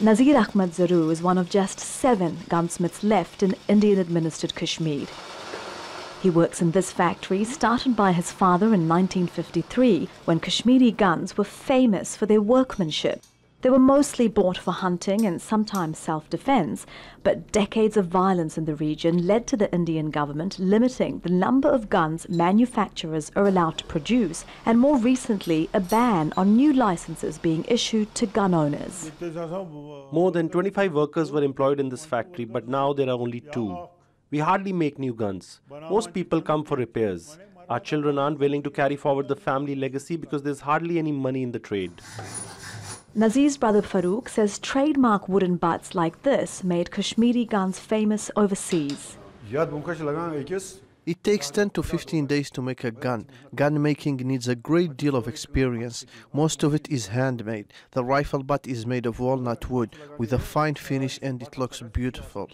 Nazir Ahmad Zarur is one of just seven gunsmiths left in Indian administered Kashmir. He works in this factory started by his father in 1953 when Kashmiri guns were famous for their workmanship. They were mostly bought for hunting and sometimes self defense, but decades of violence in the region led to the Indian government limiting the number of guns manufacturers are allowed to produce, and more recently, a ban on new licenses being issued to gun owners. More than 25 workers were employed in this factory, but now there are only two. We hardly make new guns. Most people come for repairs. Our children aren't willing to carry forward the family legacy because there's hardly any money in the trade. Nazir's brother Farouk says trademark wooden butts like this made Kashmiri guns famous overseas. It takes 10 to 15 days to make a gun. Gun making needs a great deal of experience. Most of it is handmade. The rifle butt is made of walnut wood with a fine finish and it looks beautiful.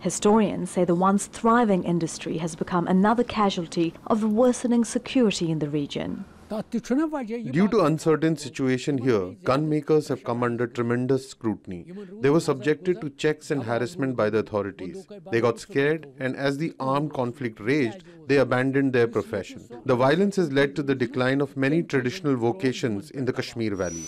Historians say the once thriving industry has become another casualty of the worsening security in the region. Due to uncertain situation here, gun makers have come under tremendous scrutiny. They were subjected to checks and harassment by the authorities. They got scared and as the armed conflict raged, they abandoned their profession. The violence has led to the decline of many traditional vocations in the Kashmir Valley.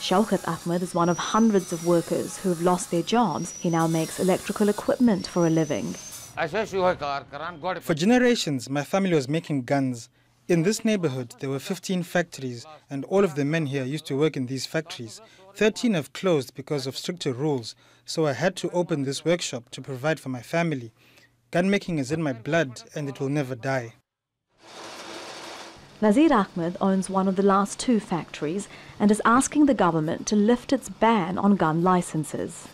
Shaukat Ahmed is one of hundreds of workers who have lost their jobs. He now makes electrical equipment for a living. For generations, my family was making guns. In this neighborhood, there were 15 factories, and all of the men here used to work in these factories. 13 have closed because of stricter rules, so I had to open this workshop to provide for my family. Gun making is in my blood, and it will never die. Nazir Ahmed owns one of the last two factories and is asking the government to lift its ban on gun licenses.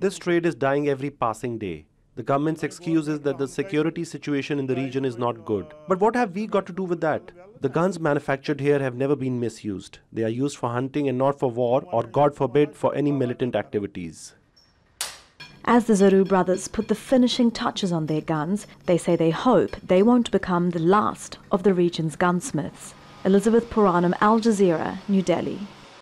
This trade is dying every passing day. The government's excuse is that the security situation in the region is not good. But what have we got to do with that? The guns manufactured here have never been misused. They are used for hunting and not for war or, God forbid, for any militant activities. As the Zaru brothers put the finishing touches on their guns, they say they hope they won't become the last of the region's gunsmiths. Elizabeth Puranam, Al Jazeera, New Delhi.